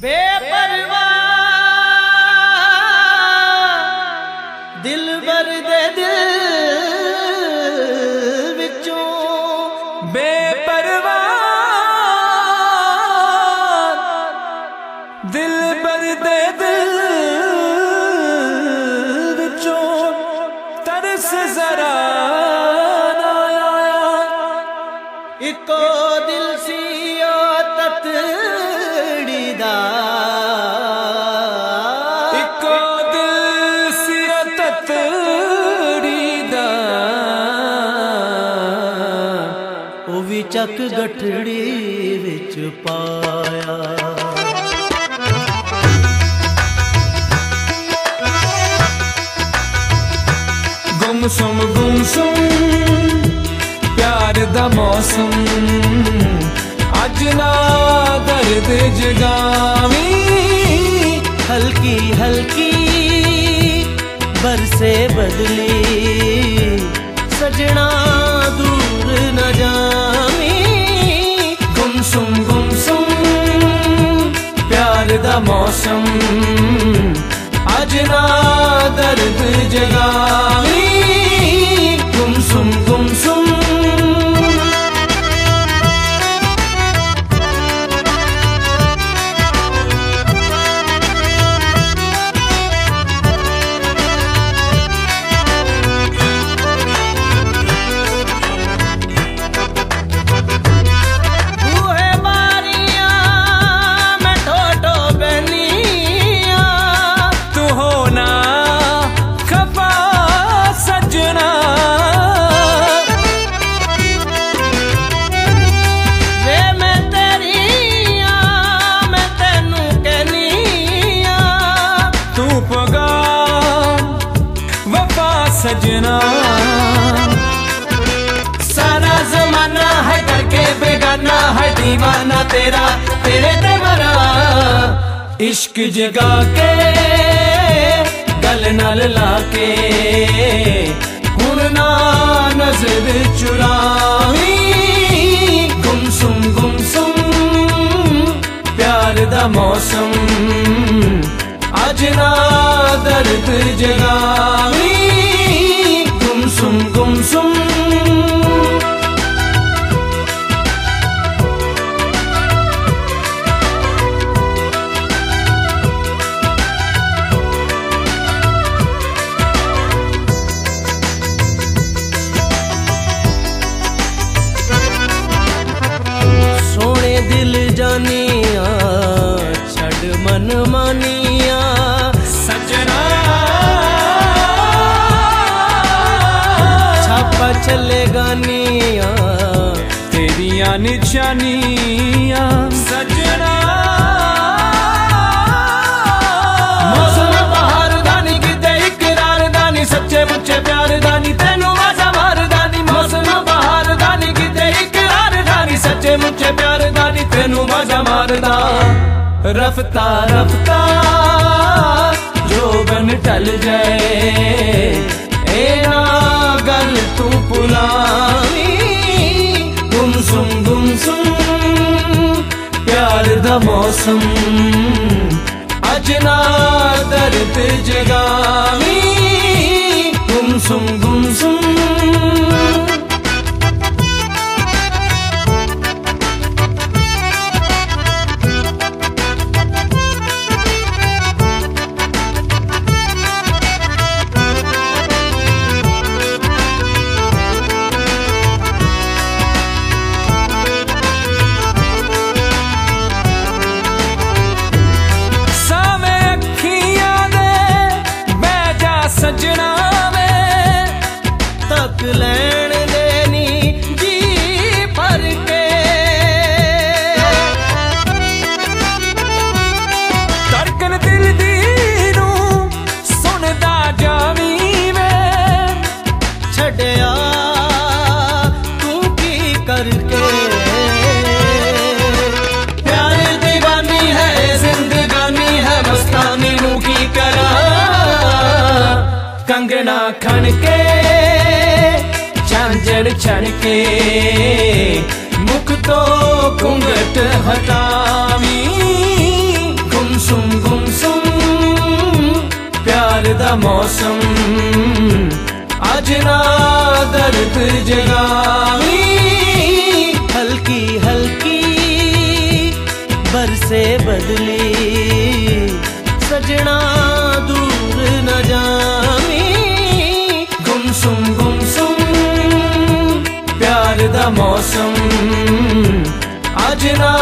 Baby. ਵੀ ਚੱਕ ਗਠੜੀ ਵਿੱਚ ਪਾਇਆ। ਗੁੰਮ ਸੁਮ ਗੁੰਮ ਸੁਮ, ਪਿਆਰ ਦਾ ਮੌਸਮ। ਅੱਜ ਨਾ ਦਰਦ ਜਗਾਵੀ, ਹਲਕੀ ਹਲਕੀ ਬਰਸੇ ਬਦਲੀ। ਸਜਣਾ दूर न जावे गुमसुम गुमसुम प्यार दा मौसम अज ना दर्द जगावे ਸਜਣਾ। ਸਾਰਾ ਜ਼ਮਾਨਾ ਹੈ ਕਰਕੇ ਬੇਗਾਨਾ ਹੈ دیਵਾਨਾ ਤੇਰਾ, ਤੇਰੇ ਤੇ ਮਰਾ ਇਸ਼ਕ ਜਗਾ ਕੇ, ਗਲ ਨਾਲ ਲਾ ਕੇ। ਹੁਣ ਨਾ ਨਜ਼ਰ ਚੁਰਾਵੀ। ਗੁੰਸੁਮ ਗੁੰਸੁਮ ਪਿਆਰ ਦਾ ਮੌਸਮ। ਅੱਜ ਨਾ ਦਰਦ ਜਗਾ। ਤੇਰੀਆਂ ਨਿਸ਼ਾਨੀਆਂ। ਸਜਣਾ। ਮੌਸਮ ਬਹਾਰ ਦਾ ਨੀ ਕਿਤੇ ਇਕਰਾਰ ਦਾ ਨੀ, ਸੱਚੇ ਮੁੱਚੇ ਪਿਆਰ ਦਾ ਨੀ, ਤੈਨੂੰ ਵਾਜਾ ਮਾਰਦਾ ਨੀ। ਮੌਸਮ ਬਹਾਰ ਦਾ ਨੀ ਕਿਤੇ ਇਕਰਾਰ ਦਾ ਨੀ, ਸੱਚੇ ਮੁੱਚੇ ਪਿਆਰ ਦਾ ਨੀ, ਤੈਨੂੰ ਵਾਜਾ ਮਾਰਦਾ ਰਫਤਾ ਰਫਤਾ ਜੋ ਬਨ ਟਲ ਜਾਏ। ਇਹ ਨਾ ਗੱਲ ਤੂੰ ਪੁਲਾਵੀ ਮੌਸਮ। ਅੱਜ ਨਾ ਦਰਦ ਜਗਾਵੀ। ਗੁੰਮਸੁਮ ਗੁੰਮਸੁਮ। ਸਾਵੇਂ ਨਾ ਖਣ ਕੇ ਝਾਂਜਰ ਛੜ ਕੇ ਮੁਖ ਤੋਂ ਕੁੰਗਟ ਹਟਾਵੀ। ਗੁੰਸੁਮ ਗੁੰਸੁਮ ਪਿਆਰ ਦਾ ਮੌਸਮ। ਅੱਜ ਨਾ ਦਰਦ ਜਗਾਵੀ। ਹਲਕੀ ਹਲਕੀ ਬਰਸੇ ਬਦਲੀ। ਸਜਣਾ ਮੌਸਮ ਅੱਜ ਨਾ